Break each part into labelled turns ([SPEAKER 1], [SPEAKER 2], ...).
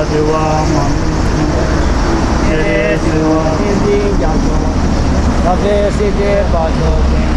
[SPEAKER 1] Yes, yes, yes,
[SPEAKER 2] yes,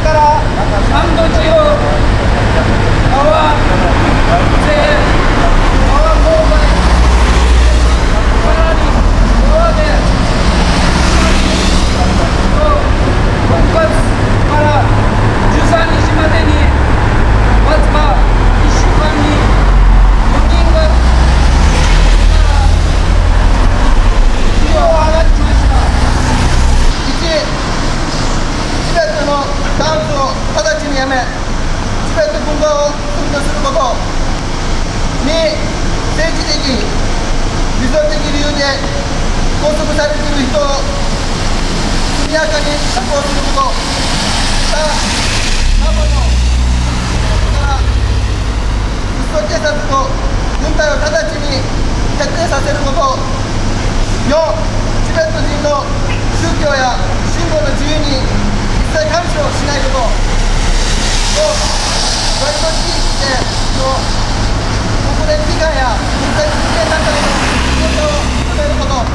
[SPEAKER 2] からサ
[SPEAKER 1] ン
[SPEAKER 2] ドイッ
[SPEAKER 1] チ用
[SPEAKER 2] 業を組出すること2政治的理想的理由で拘束されている人を速やかに確保すること。3のらしい、そうここで被害や、絶対危険なんかでも、仕事を与えること。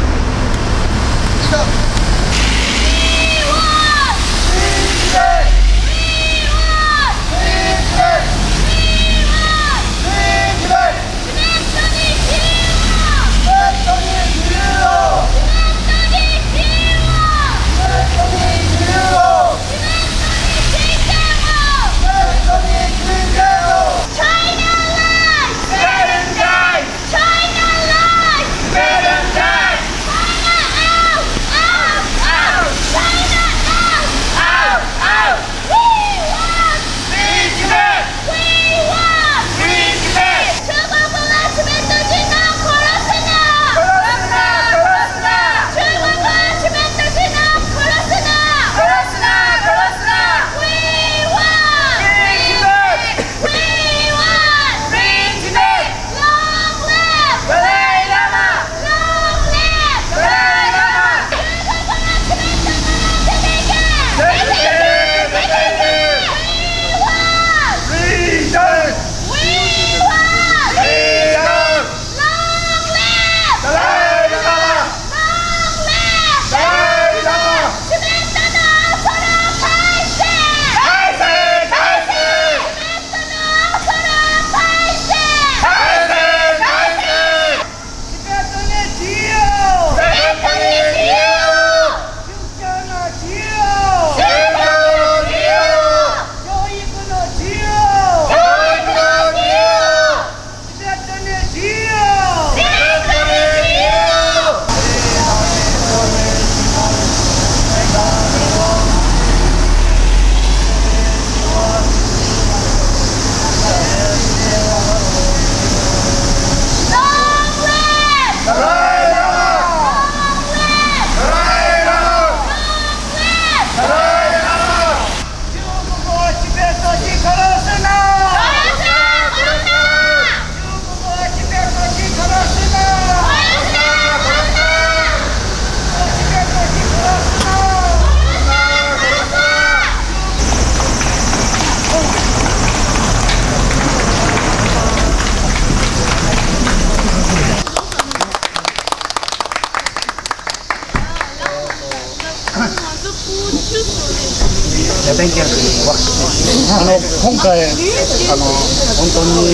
[SPEAKER 1] 勉強あの今回あの本当に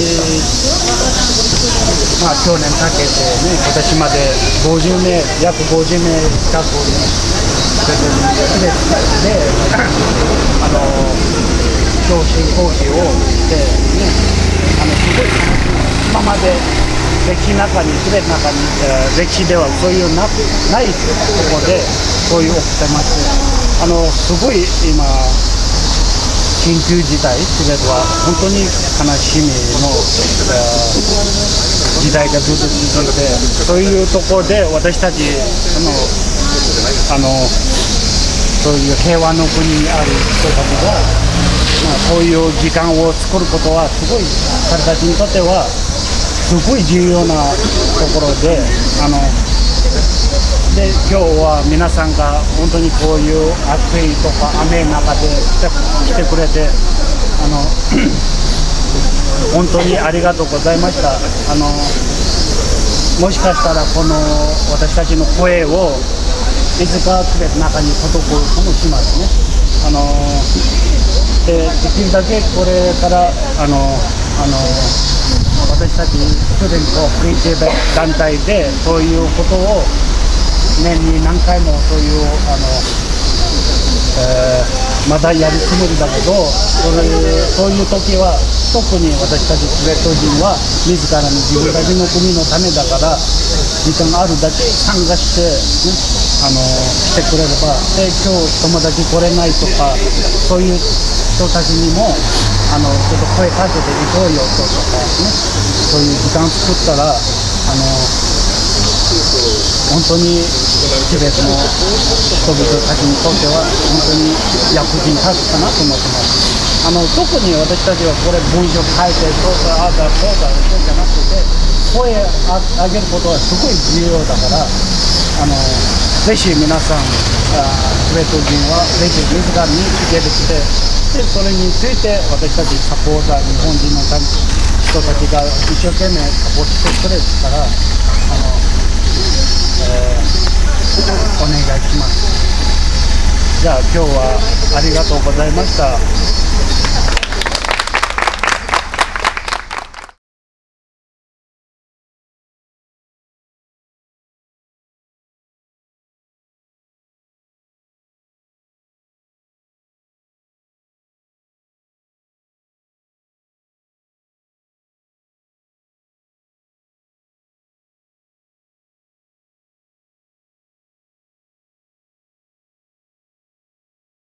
[SPEAKER 1] まあ去年かけてね今年まで50名約50名近くそれでであの教師講義をしてねあのすごい楽しい。今まで歴史の中に全て中に、えー歴史ではそういうなないところでそういう起きてますあのすごい今緊急事態チベットは本当に悲しみの、時代がずっと続いてそういうところで私たちそのあのそういう平和の国にある人たちが、まあ、そういう時間を作ることはすごい彼たちにとってはすごい重要なところであので今日は皆さんが本当にこういう暑いとか雨の中で来てくれてあの 本当にありがとうございました。あのもしかしたらこの私たちの声をいつかくれ中に届くかもしれませんね。あのでできるだけこれからあのあの私たちストゥデントフリーチェ団体でそういうことを年に何回もそういうあの、えー、まだやるつもりだけどそれそういう時は特に私たちチベット人は自らの自分たちの国のためだから時間があるだけ参加して、ね、あのしてくれればで今日友達来れないとかそういう人たちにもあのちょっと声かけていこうよとかねそういう時間作ったらあの本当にチベットの人々たちにとっては本当に役に立つかなと思ってます。あの特に私たちはこれ文章書いてそうだあだそうだそうじゃなくて声あげることはすごい重要だからあのぜひ皆さんチベット人はぜひ自らに出てきてでそれについて私たちサポーター日本人の人たちが一生懸命サポートしてくれるからあのえー、お願いします。じゃあ今日はありがとうございました。